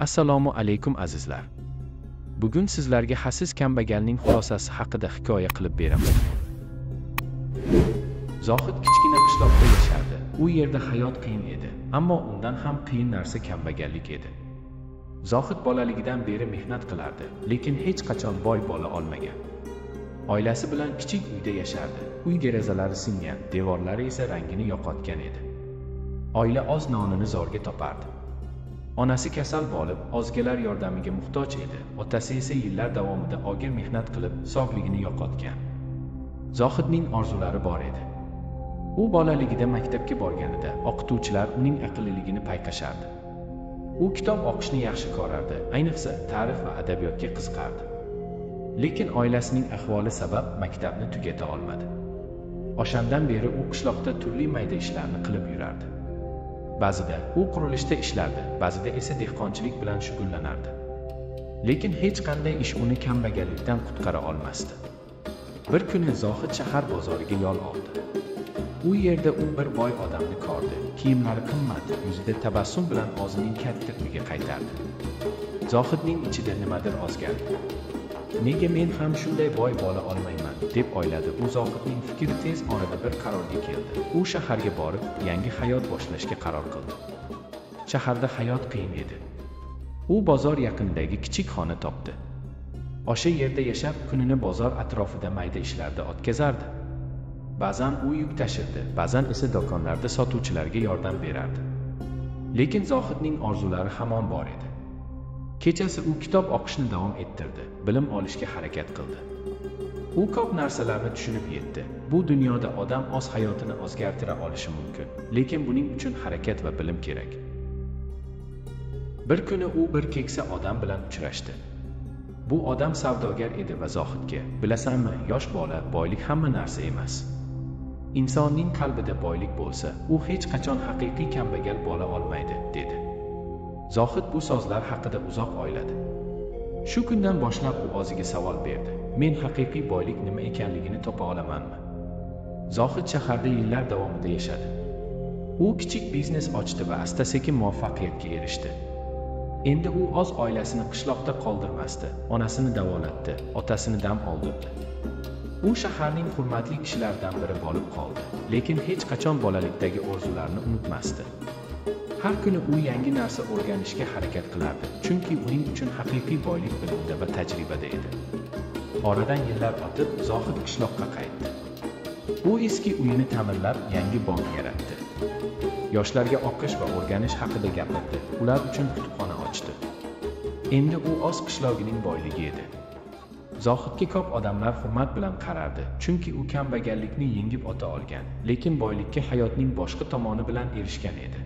Assalomu alaykum azizlar. Bugun sizlarga xasis kambag'alning xulosasi haqida hikoya qilib beraman. Zohid kichkina qishloqda yashardi. U yerda hayot qiyin edi, ammo undan ham qiyin narsa kambag'allik edi. Zohid bolaligidan beri mehnat qilardi, lekin hech qachon boy bo'la olmagan. Oilasi bilan kichik uyda yashardi. Uy derazalari singan, devorlari esa rangini yo'qotgan edi. Oila oz nonini zo'rga topardi. Onasi kasal bo'lib, ozgalar yordamiga muhtoj edi. Otasi esa yillar davomida og'ir mehnat qilib, sog'ligini yo'qotgan. Zohidning orzulari bor edi. U bolaligida maktabga borganida o'qituvchilar uning aqlliligini payqashardi. U kitob o'qishni yaxshi ko'rardi, ayniqsa tarix va adabiyotga qiziqardi. Lekin oilasining ahvoli sabab maktabni tugata olmadi. O'shandan beri u qishloqda turli mayda ishlarni qilib yurardi. Ba'zida u qurilishda ishlardi, ba'zida esa dehqonchilik bilan shug'ullanardi. Lekin hech qanday ish uni kambag'allikdan qutqara olmasdi. Bir kuni Zohid shahar bozoriga yo'l oldi. U yerda u bir boy odamni ko'rdi. Kiyimlari qimmat, yuzida tabassum bilan o'zining katta uyiga qaytardi. Zohidning ichida nimadir o'zgardi. Nega men ham shunday boy bo'la olmayman, deb o'yladi. U Zohidning fikri tez orada bir qarorga keldi. U shaharga borib, yangi hayot boshlashga qaror qildi. Shaharda hayot qiyin edi. U bozor yaqinidagi kichik xona topdi. O'sha yerda yashab, kunini bozor atrofida mayda ishlarda o'tkazardi. Ba'zan u yuk tashirdi, ba'zan esa do'konlarda sotuvchilarga yordam berardi. Lekin Zohidning orzulari hamon bor edi. Kechasi u kitob o'qishni davom ettirdi, bilim olishga harakat qildi. U ko'p narsalarni tushunib yetdi. Bu dunyoda odam o'z hayotini o'zgartira olishi mumkin, lekin buning uchun harakat va bilim kerak. Bir kuni u bir keksa odam bilan uchrashdi. Bu odam savdogar edi va Zohidga, "Bilasanmi, yosh bola, boylik hamma narsa emas. Insonning qalbida boylik bo'lsa, u hech qachon haqiqiy kambag'al bo'la olmaydi", dedi. Zohid bu so'zlar haqida uzoq o'yladi. Shu kundan boshlab u o'ziga savol berdi: "Men haqiqiy boylik nima ekanligini topa olamanmi?" Zohid shaharda yillar davomida yashadi. U kichik biznes ochdi va asta-sekin muvaffaqiyatga erishdi. Endi u o'z oilasini qishloqda qoldirmasdi, onasini davolatdi, otasini dam oldirdi. U shaharning hurmatli kishilaridan biri bo'lib qoldi, lekin hech qachon bolalikdagi orzularini unutmasdi. Har kuni u yangi narsa o'rganishga harakat qilardi, chunki uning uchun haqiqiy boylik bilimda va tajribada edi. Oradan yillar o'tib, Zohid qishloqqa qaytdi. U eski uyini ta'mirlab, yangi bog' yaratdi. Yoshlarga o'qish va o'rganish haqida gapirdi. Ular uchun kutubxona ochdi. Endi u o'z qishlog'ining boyligi edi. Zohidga ko'p odamlar hurmat bilan qarardi, chunki u kambag'allikni yengib o'ta olgan, lekin boylikka hayotning boshqa tomoni bilan erishgan edi.